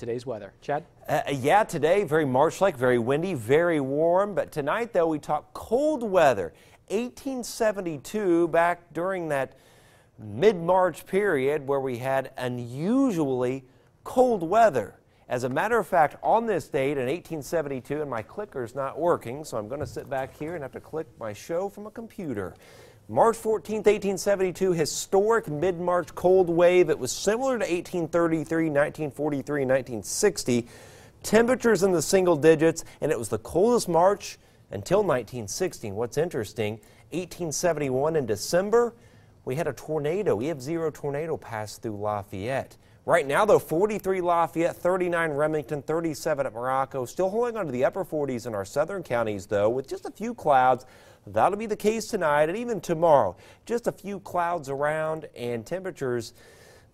today's weather. Chad? Uh, yeah, today very March-like, very windy, very warm. But tonight, though, we talk cold weather. 1872, back during that mid-March period where we had unusually cold weather. As a matter of fact, on this date in 1872, and my clicker's not working, so I'm going to sit back here and have to click my show from a computer. March 14, 1872, historic mid-March cold wave. It was similar to 1833, 1943, and 1960. Temperatures in the single digits, and it was the coldest March until 1960. What's interesting, 1871 in December, we had a tornado, EF0 tornado pass through Lafayette. Right now, though, 43 Lafayette, 39 Remington, 37 at Morocco. Still holding on to the upper 40s in our southern counties, though, with just a few clouds. That'll be the case tonight and even tomorrow. Just a few clouds around and temperatures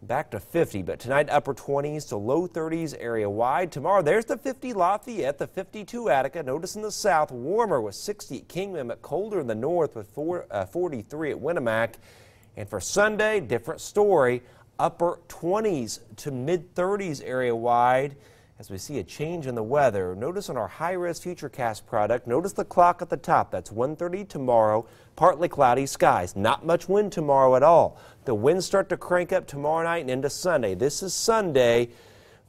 back to 50, but tonight upper 20s to low 30s area wide. Tomorrow there's the 50 Lafayette, the 52 Attica. Notice in the south warmer with 60 at Kingman, but colder in the north with four, uh, 43 at Winamac. And for Sunday, different story upper 20s to mid 30s area wide as we see a change in the weather. Notice on our high-res futurecast product, notice the clock at the top. That's 1.30 tomorrow, partly cloudy skies. Not much wind tomorrow at all. The winds start to crank up tomorrow night and into Sunday. This is Sunday.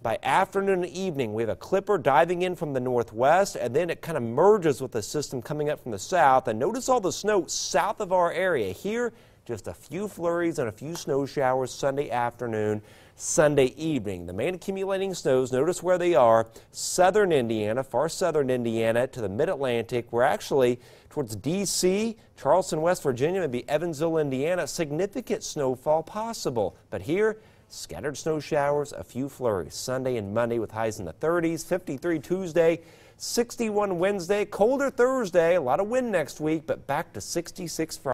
By afternoon and evening, we have a clipper diving in from the northwest, and then it kind of merges with the system coming up from the south. And notice all the snow south of our area. Here, just a few flurries and a few snow showers Sunday afternoon, Sunday evening. The main accumulating snows, notice where they are. Southern Indiana, far southern Indiana to the mid-Atlantic. We're actually towards D.C., Charleston, West Virginia, maybe Evansville, Indiana. Significant snowfall possible. But here, scattered snow showers, a few flurries. Sunday and Monday with highs in the 30s, 53 Tuesday, 61 Wednesday, colder Thursday, a lot of wind next week, but back to 66 Friday.